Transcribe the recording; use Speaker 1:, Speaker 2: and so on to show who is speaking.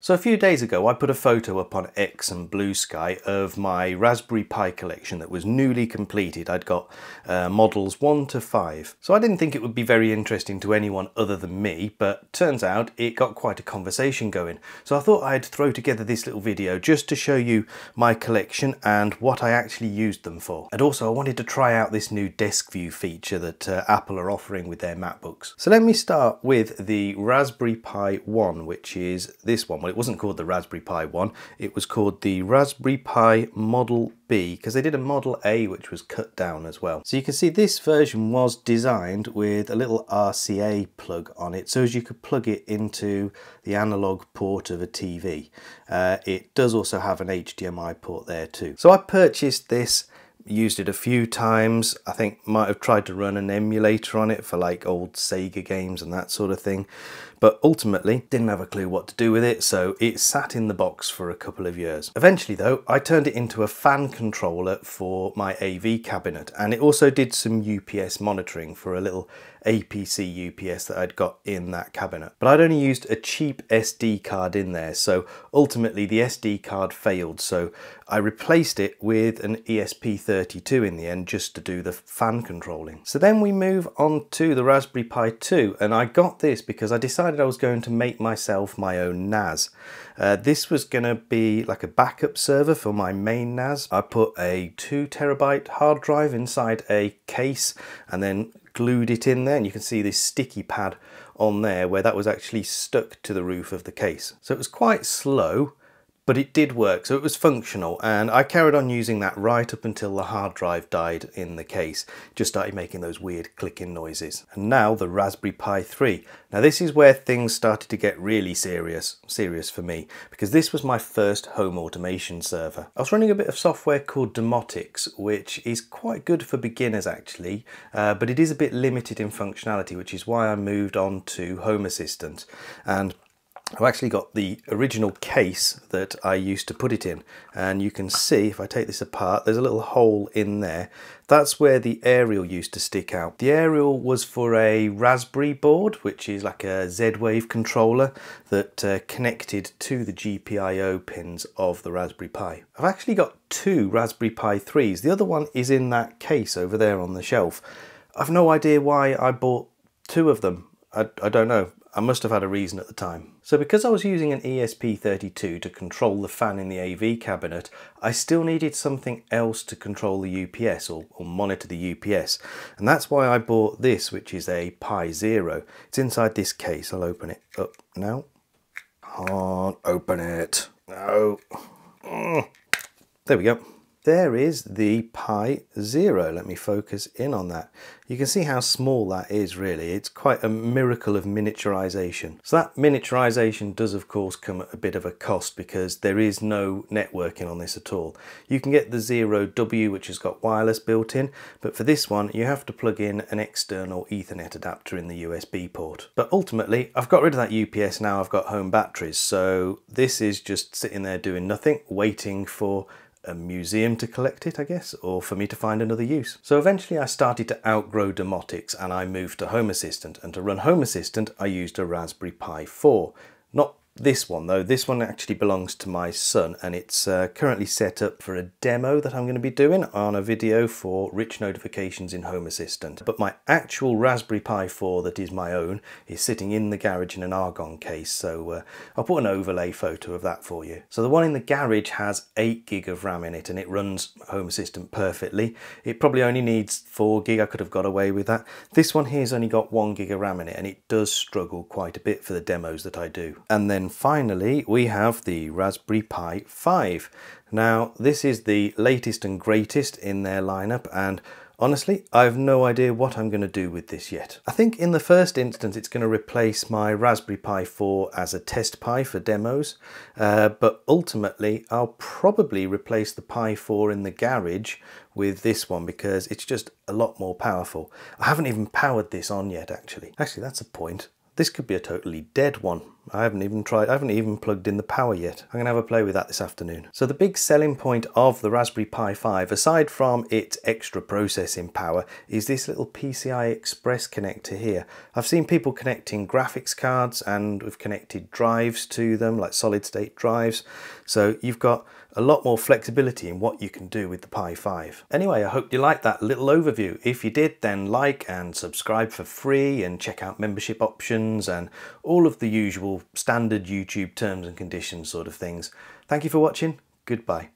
Speaker 1: So a few days ago I put a photo up on X and Bluesky of my Raspberry Pi collection that was newly completed. I'd got uh, models 1 to 5. So I didn't think it would be very interesting to anyone other than me, but turns out it got quite a conversation going. So I thought I'd throw together this little video just to show you my collection and what I actually used them for. And also I wanted to try out this new desk view feature that uh, Apple are offering with their MacBooks. So let me start with the Raspberry Pi 1, which is this one well, it wasn't called the Raspberry Pi 1, it was called the Raspberry Pi Model B because they did a Model A which was cut down as well. So you can see this version was designed with a little RCA plug on it so as you could plug it into the analog port of a TV. Uh, it does also have an HDMI port there too. So I purchased this used it a few times. I think might have tried to run an emulator on it for like old Sega games and that sort of thing. But ultimately didn't have a clue what to do with it, so it sat in the box for a couple of years. Eventually though, I turned it into a fan controller for my AV cabinet and it also did some UPS monitoring for a little APC UPS that I'd got in that cabinet. But I'd only used a cheap SD card in there, so ultimately the SD card failed, so I replaced it with an ESP32 in the end just to do the fan controlling. So then we move on to the Raspberry Pi 2, and I got this because I decided I was going to make myself my own NAS. Uh, this was going to be like a backup server for my main NAS. I put a two terabyte hard drive inside a case and then glued it in there and you can see this sticky pad on there where that was actually stuck to the roof of the case. So it was quite slow but it did work so it was functional and I carried on using that right up until the hard drive died in the case just started making those weird clicking noises. And now the Raspberry Pi 3 now this is where things started to get really serious serious for me because this was my first home automation server. I was running a bit of software called Domoticz which is quite good for beginners actually uh, but it is a bit limited in functionality which is why I moved on to Home Assistant. And I've actually got the original case that I used to put it in and you can see if I take this apart there's a little hole in there that's where the aerial used to stick out. The aerial was for a RaZberry board which is like a Z-Wave controller that uh, connected to the GPIO pins of the Raspberry Pi. I've actually got two Raspberry Pi 3s the other one is in that case over there on the shelf. I've no idea why I bought two of them I, I don't know I must have had a reason at the time. So because I was using an ESP32 to control the fan in the AV cabinet, I still needed something else to control the UPS or, or monitor the UPS. And that's why I bought this, which is a Pi Zero. It's inside this case. I'll open it up now. Can't open it. No. Mm. There we go there is the Pi Zero. Let me focus in on that. You can see how small that is really. It's quite a miracle of miniaturization. So that miniaturization does of course come at a bit of a cost because there is no networking on this at all. You can get the Zero W which has got wireless built in, but for this one you have to plug in an external Ethernet adapter in the USB port. But ultimately I've got rid of that UPS now I've got home batteries so this is just sitting there doing nothing waiting for a museum to collect it, I guess, or for me to find another use. So eventually I started to outgrow Domoticz and I moved to Home Assistant. And to run Home Assistant, I used a Raspberry Pi 4. Not this one though, this one actually belongs to my son and it's uh, currently set up for a demo that I'm going to be doing on a video for rich notifications in Home Assistant. But my actual Raspberry Pi 4 that is my own is sitting in the garage in an argon case so uh, I'll put an overlay photo of that for you. So the one in the garage has 8 gig of RAM in it and it runs Home Assistant perfectly. It probably only needs 4 gig, I could have got away with that. This one here's only got 1 gig of RAM in it and it does struggle quite a bit for the demos that I do. And then finally we have the Raspberry Pi 5. Now this is the latest and greatest in their lineup and honestly I have no idea what I'm going to do with this yet. I think in the first instance it's going to replace my Raspberry Pi 4 as a test Pi for demos uh, but ultimately I'll probably replace the Pi 4 in the garage with this one because it's just a lot more powerful. I haven't even powered this on yet actually. Actually that's a point. This could be a totally dead one. I haven't even tried, I haven't even plugged in the power yet. I'm gonna have a play with that this afternoon. So the big selling point of the Raspberry Pi 5, aside from its extra processing power, is this little PCI Express connector here. I've seen people connecting graphics cards and we've connected drives to them, like solid state drives. So you've got a lot more flexibility in what you can do with the Pi 5. Anyway, I hope you liked that little overview. If you did, then like and subscribe for free and check out membership options and all of the usual standard YouTube terms and conditions sort of things. Thank you for watching. Goodbye.